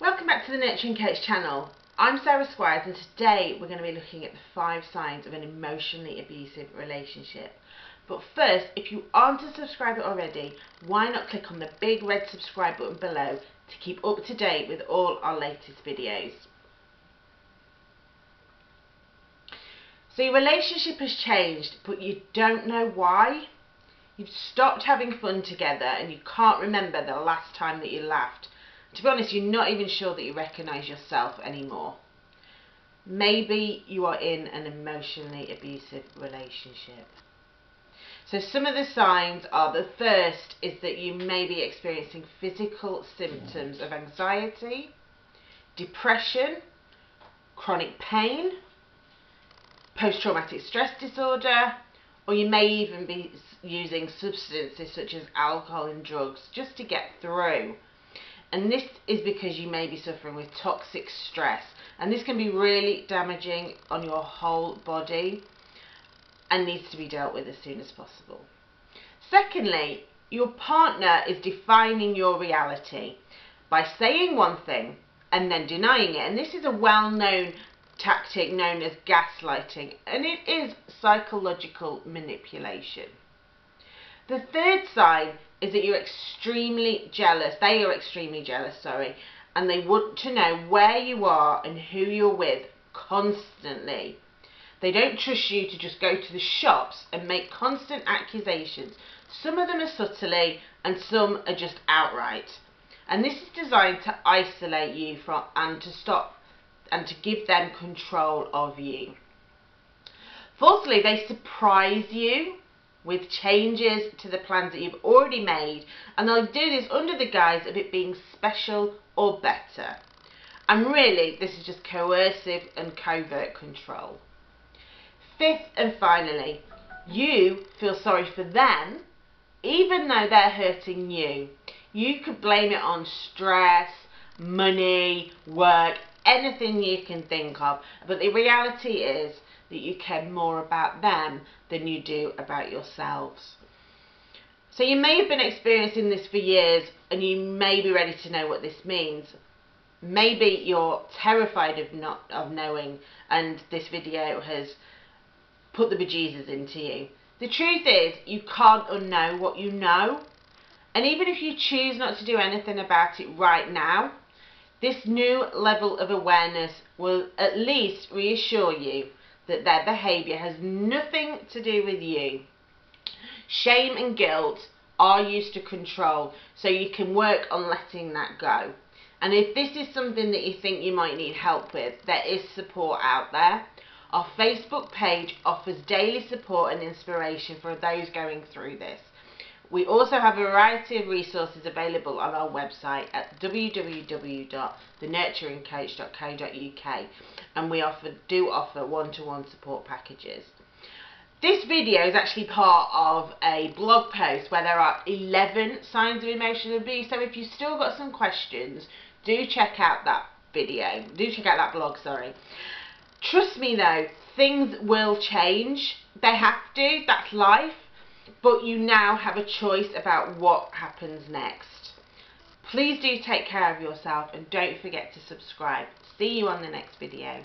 Welcome back to the Nurturing Coach channel. I'm Sarah Squires and today we're going to be looking at the five signs of an emotionally abusive relationship. But first, if you aren't a subscriber already, why not click on the big red subscribe button below to keep up to date with all our latest videos. So your relationship has changed, but you don't know why. You've stopped having fun together and you can't remember the last time that you laughed to be honest, you're not even sure that you recognise yourself anymore. Maybe you are in an emotionally abusive relationship. So some of the signs are the first is that you may be experiencing physical symptoms of anxiety, depression, chronic pain, post-traumatic stress disorder, or you may even be using substances such as alcohol and drugs just to get through and this is because you may be suffering with toxic stress and this can be really damaging on your whole body and needs to be dealt with as soon as possible. Secondly, your partner is defining your reality by saying one thing and then denying it and this is a well-known tactic known as gaslighting and it is psychological manipulation. The third sign is that you're extremely jealous. They are extremely jealous, sorry. And they want to know where you are and who you're with constantly. They don't trust you to just go to the shops and make constant accusations. Some of them are subtly and some are just outright. And this is designed to isolate you from and to stop and to give them control of you. Fourthly, they surprise you with changes to the plans that you've already made and they'll do this under the guise of it being special or better. And really, this is just coercive and covert control. Fifth and finally, you feel sorry for them even though they're hurting you. You could blame it on stress, money, work, anything you can think of. But the reality is that you care more about them than you do about yourselves. So you may have been experiencing this for years and you may be ready to know what this means. Maybe you're terrified of not of knowing and this video has put the bejesus into you. The truth is you can't unknow what you know. And even if you choose not to do anything about it right now, this new level of awareness will at least reassure you that their behaviour has nothing to do with you. Shame and guilt are used to control, so you can work on letting that go. And if this is something that you think you might need help with, there is support out there. Our Facebook page offers daily support and inspiration for those going through this. We also have a variety of resources available on our website at www.thenurturingcoach.co.uk and we offer do offer one-to-one -one support packages. This video is actually part of a blog post where there are 11 signs of emotional abuse so if you've still got some questions do check out that video, do check out that blog, sorry. Trust me though, things will change. They have to, that's life but you now have a choice about what happens next. Please do take care of yourself and don't forget to subscribe. See you on the next video.